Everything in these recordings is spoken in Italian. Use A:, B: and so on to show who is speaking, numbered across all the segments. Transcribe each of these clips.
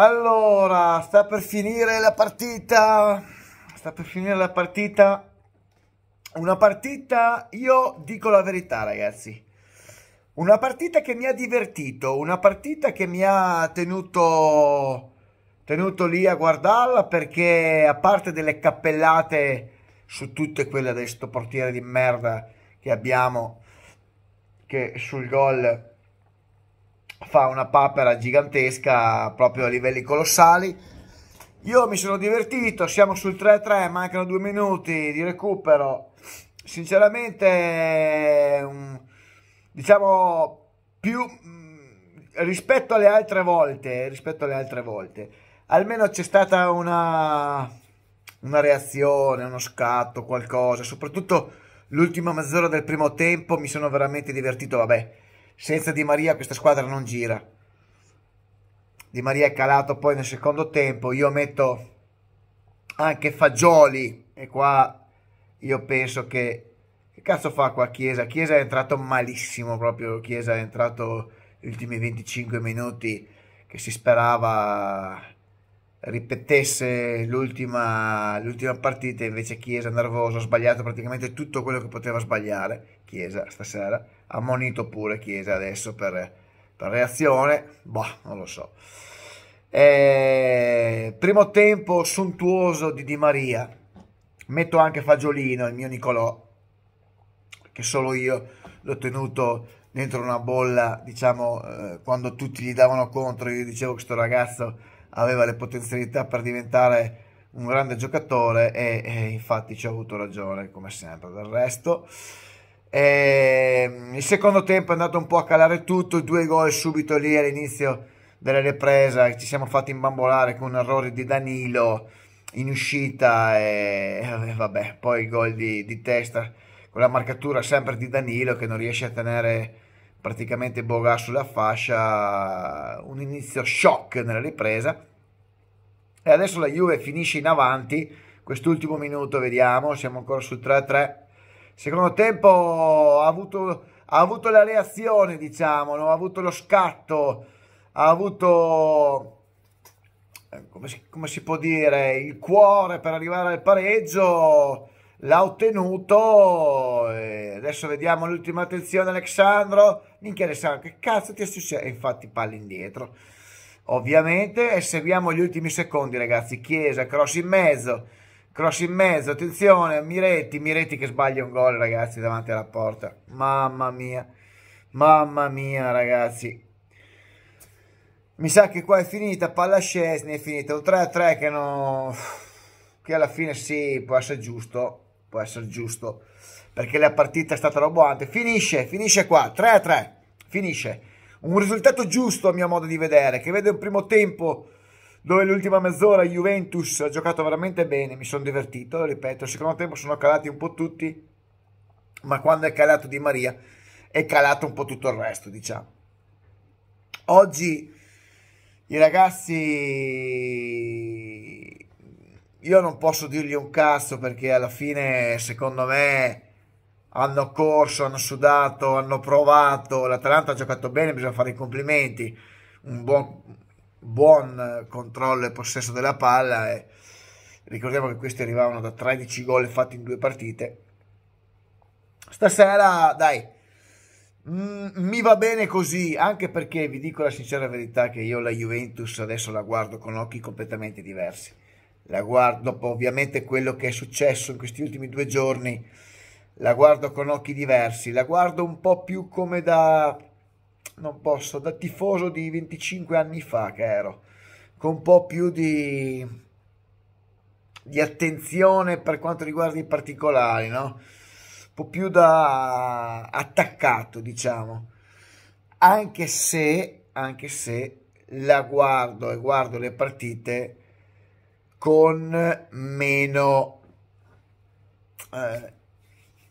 A: Allora, sta per finire la partita. Sta per finire la partita. Una partita, io dico la verità, ragazzi. Una partita che mi ha divertito, una partita che mi ha tenuto, tenuto lì a guardarla perché a parte delle cappellate su tutte quelle di sto portiere di merda che abbiamo, che sul gol fa una papera gigantesca proprio a livelli colossali. Io mi sono divertito, siamo sul 3-3, mancano due minuti di recupero. Sinceramente, diciamo più rispetto alle altre volte, rispetto alle altre volte, almeno c'è stata una, una reazione, uno scatto, qualcosa. Soprattutto l'ultima mezz'ora del primo tempo mi sono veramente divertito, vabbè senza Di Maria questa squadra non gira. Di Maria è calato poi nel secondo tempo. Io metto anche Fagioli e qua io penso che che cazzo fa qua Chiesa? Chiesa è entrato malissimo proprio, Chiesa è entrato gli ultimi 25 minuti che si sperava ripetesse l'ultima, l'ultima partita invece Chiesa nervoso, ha sbagliato praticamente tutto quello che poteva sbagliare Chiesa stasera, ammonito pure Chiesa adesso per, per reazione, boh, non lo so. Eh, primo tempo sontuoso di Di Maria, metto anche Fagiolino, il mio Nicolò, che solo io l'ho tenuto dentro una bolla, diciamo, eh, quando tutti gli davano contro, io dicevo che questo ragazzo aveva le potenzialità per diventare un grande giocatore e, e infatti ci ho avuto ragione come sempre. Del resto e, ehm, il secondo tempo è andato un po' a calare tutto due gol subito lì all'inizio della ripresa ci siamo fatti imbambolare con un errore di Danilo in uscita e, e vabbè poi il gol di, di testa con la marcatura sempre di Danilo che non riesce a tenere praticamente Boga sulla fascia, un inizio shock nella ripresa. E adesso la Juve finisce in avanti, quest'ultimo minuto vediamo, siamo ancora sul 3-3, secondo tempo ha avuto, ha avuto la reazione diciamo, no? ha avuto lo scatto, ha avuto eh, come si, come si può dire il cuore per arrivare al pareggio l'ha ottenuto adesso vediamo l'ultima attenzione Alessandro minchia Alessandro che cazzo ti è successo? E infatti palla indietro. Ovviamente e seguiamo gli ultimi secondi ragazzi. Chiesa cross in mezzo cross in mezzo. Attenzione Miretti Miretti che sbaglia un gol ragazzi davanti alla porta. Mamma mia mamma mia ragazzi. Mi sa che qua è finita palla Scesni è finita. Un 3-3 che non che alla fine sì può essere giusto può essere giusto perché la partita è stata roboante. Finisce, finisce qua, 3-3, finisce. Un risultato giusto a mio modo di vedere, che vede un primo tempo dove l'ultima mezz'ora Juventus ha giocato veramente bene, mi sono divertito, ripeto, il secondo tempo sono calati un po' tutti, ma quando è calato Di Maria è calato un po' tutto il resto, diciamo. Oggi i ragazzi io non posso dirgli un cazzo perché alla fine, secondo me, hanno corso, hanno sudato, hanno provato. L'Atalanta ha giocato bene, bisogna fare i complimenti. Un buon, buon controllo e possesso della palla. E ricordiamo che questi arrivavano da 13 gol fatti in due partite. Stasera, dai, mm, mi va bene così, anche perché vi dico la sincera verità che io la Juventus adesso la guardo con occhi completamente diversi la guardo dopo ovviamente quello che è successo in questi ultimi due giorni, la guardo con occhi diversi, la guardo un po' più come da, non posso, da tifoso di 25 anni fa che ero, con un po' più di, di attenzione per quanto riguarda i particolari, no? Un po' più da attaccato, diciamo. Anche se, anche se la guardo e guardo le partite con meno eh,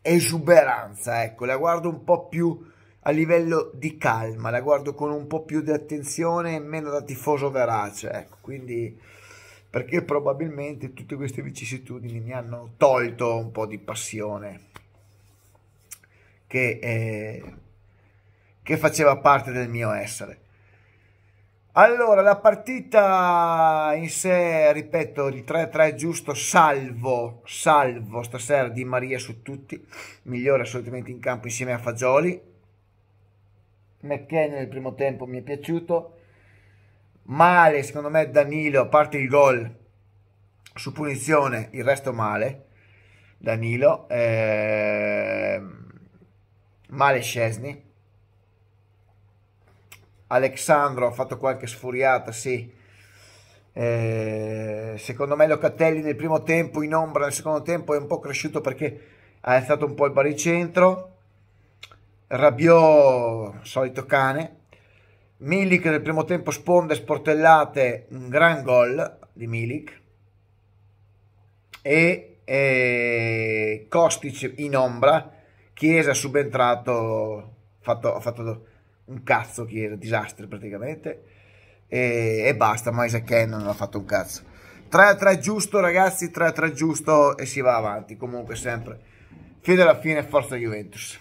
A: esuberanza, ecco, la guardo un po' più a livello di calma, la guardo con un po' più di attenzione e meno da tifoso verace, ecco, quindi perché probabilmente tutte queste vicissitudini mi hanno tolto un po' di passione che, eh, che faceva parte del mio essere. Allora, la partita in sé, ripeto, il 3-3 giusto, salvo, salvo stasera Di Maria su tutti, migliore assolutamente in campo insieme a Fagioli. McKenna nel primo tempo mi è piaciuto. Male, secondo me, Danilo, a parte il gol su punizione, il resto male. Danilo. Eh, male Scesni Alexandro ha fatto qualche sfuriata, sì. Eh, secondo me Locatelli nel primo tempo in ombra, nel secondo tempo è un po' cresciuto perché ha alzato un po' il baricentro. Rabiot, solito cane. Milik nel primo tempo sponde sportellate, un gran gol di Milik. E eh, Kostic in ombra, Chiesa subentrato, fatto, ha fatto un cazzo che era disastro praticamente. E, e basta, ma Isaac Cannon non ha fatto un cazzo. 3-3 giusto ragazzi 3-3 giusto e si va avanti comunque sempre. Fino alla fine forza Juventus